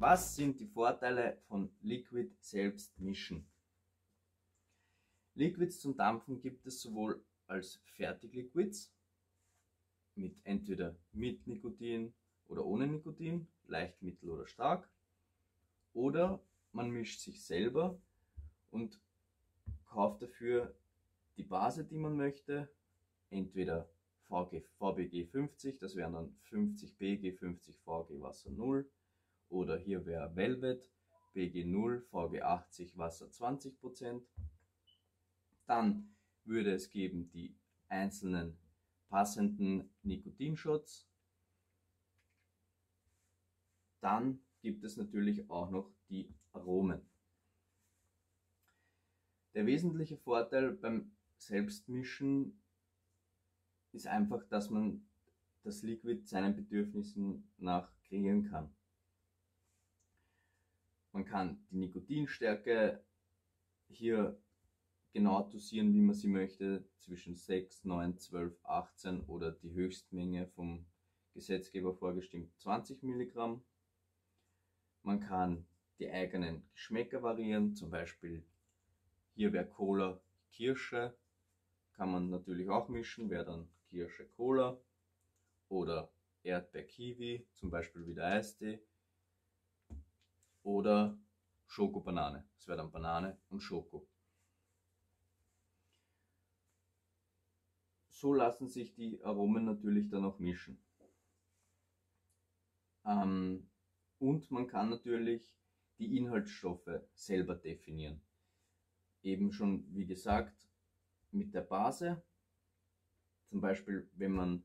Was sind die Vorteile von Liquid selbst mischen? Liquids zum Dampfen gibt es sowohl als Fertigliquids mit entweder mit Nikotin oder ohne Nikotin, leicht, mittel oder stark. Oder man mischt sich selber und kauft dafür die Base, die man möchte, entweder VG, VBG 50, das wären dann 50 BG, 50 VG Wasser 0, oder hier wäre Velvet, BG 0, VG 80, Wasser 20%. Dann würde es geben die einzelnen passenden Nikotinshots. Dann gibt es natürlich auch noch die Aromen. Der wesentliche Vorteil beim Selbstmischen ist einfach, dass man das Liquid seinen Bedürfnissen nach kreieren kann. Man kann die Nikotinstärke hier genau dosieren, wie man sie möchte, zwischen 6, 9, 12, 18 oder die Höchstmenge vom Gesetzgeber vorgestimmt 20 Milligramm. Man kann die eigenen Geschmäcker variieren, zum Beispiel hier wäre Cola Kirsche, kann man natürlich auch mischen, wäre dann Kirsche Cola oder Erdbeer Kiwi, zum Beispiel wieder Eistee oder Schoko Banane, das wäre dann Banane und Schoko. So lassen sich die Aromen natürlich dann auch mischen. Ähm, und man kann natürlich die Inhaltsstoffe selber definieren. Eben schon, wie gesagt, mit der Base. Zum Beispiel, wenn man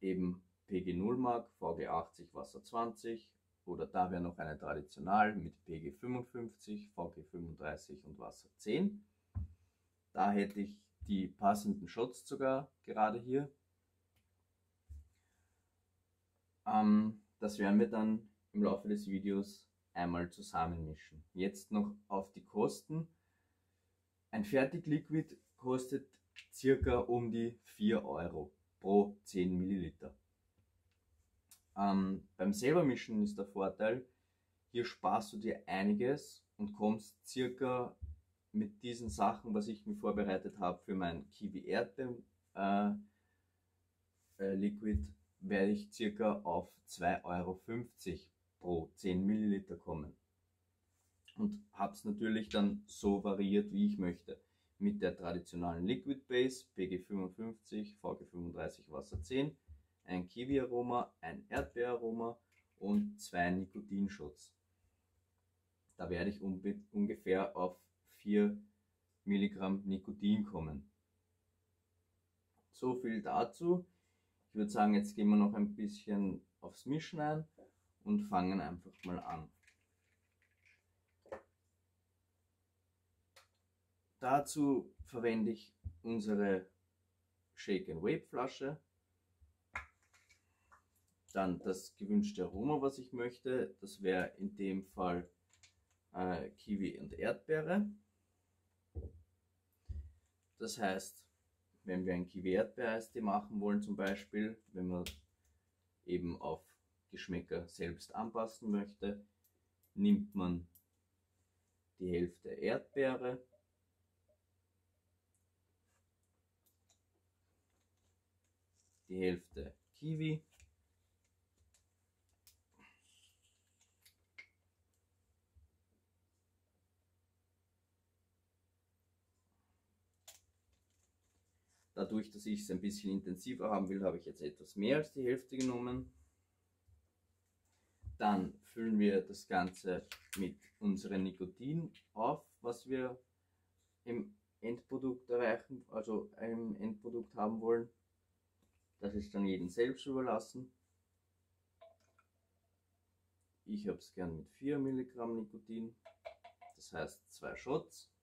eben PG0 mag, VG80, Wasser 20 oder da wäre noch eine Traditional mit PG55, VG35 und Wasser 10. Da hätte ich die passenden Shots sogar gerade hier. Ähm, das werden wir dann im Laufe des Videos einmal zusammenmischen. Jetzt noch auf die Kosten. Ein Fertigliquid kostet circa um die 4 Euro pro 10 Milliliter. Ähm, beim selbermischen ist der Vorteil, hier sparst du dir einiges und kommst circa mit diesen Sachen, was ich mir vorbereitet habe für mein Kiwi Erdbeer äh, äh, Liquid, werde ich circa auf 2,50 Euro pro 10 Milliliter kommen. Und habe es natürlich dann so variiert, wie ich möchte. Mit der traditionellen Liquid Base, PG55, VG35 Wasser 10, ein Kiwi-Aroma, ein Erdbeeraroma und zwei Nikotinshots. Da werde ich ungefähr auf 4 Milligramm Nikotin kommen. So viel dazu. Ich würde sagen, jetzt gehen wir noch ein bisschen aufs Mischen ein und fangen einfach mal an. Dazu verwende ich unsere Shake and Wave Flasche. Dann das gewünschte Aroma, was ich möchte. Das wäre in dem Fall äh, Kiwi und Erdbeere. Das heißt, wenn wir ein Kiwi-Erdbeereistee machen wollen zum Beispiel, wenn man eben auf Geschmäcker selbst anpassen möchte, nimmt man die Hälfte Erdbeere, die Hälfte Kiwi Dadurch, dass ich es ein bisschen intensiver haben will, habe ich jetzt etwas mehr als die Hälfte genommen. Dann füllen wir das Ganze mit unserem Nikotin auf, was wir im Endprodukt erreichen, also im Endprodukt haben wollen. Das ist dann jedem selbst überlassen. Ich habe es gern mit 4 Milligramm Nikotin, das heißt zwei Shots.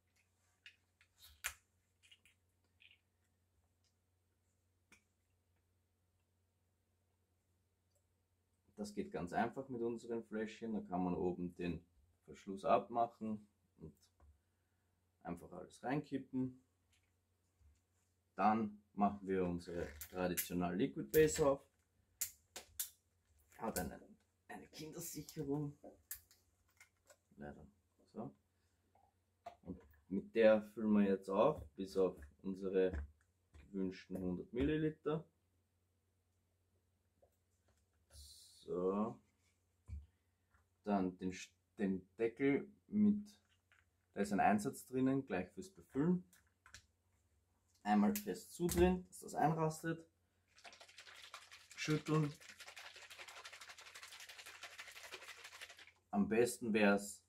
Das geht ganz einfach mit unseren Fläschchen. Da kann man oben den Verschluss abmachen und einfach alles reinkippen. Dann machen wir unsere traditionelle Liquid Base auf. Hat eine, eine Kindersicherung. leider. So. Und mit der füllen wir jetzt auf, bis auf unsere gewünschten 100 Milliliter. So. Dann den, den Deckel mit, da ist ein Einsatz drinnen, gleich fürs Befüllen. Einmal fest zudrehen, dass das einrastet. Schütteln. Am besten wäre es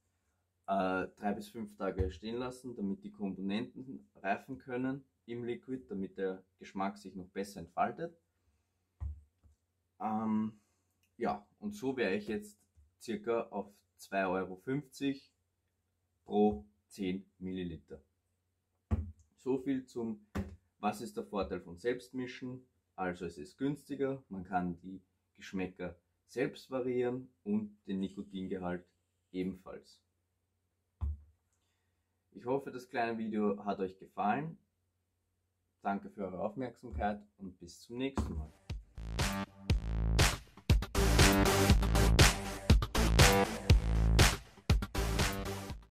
äh, drei bis fünf Tage stehen lassen, damit die Komponenten reifen können im Liquid, damit der Geschmack sich noch besser entfaltet. Ähm, ja, und so wäre ich jetzt circa auf 2,50 Euro pro 10 Milliliter. So viel zum, was ist der Vorteil von Selbstmischen. Also es ist günstiger, man kann die Geschmäcker selbst variieren und den Nikotingehalt ebenfalls. Ich hoffe, das kleine Video hat euch gefallen. Danke für eure Aufmerksamkeit und bis zum nächsten Mal.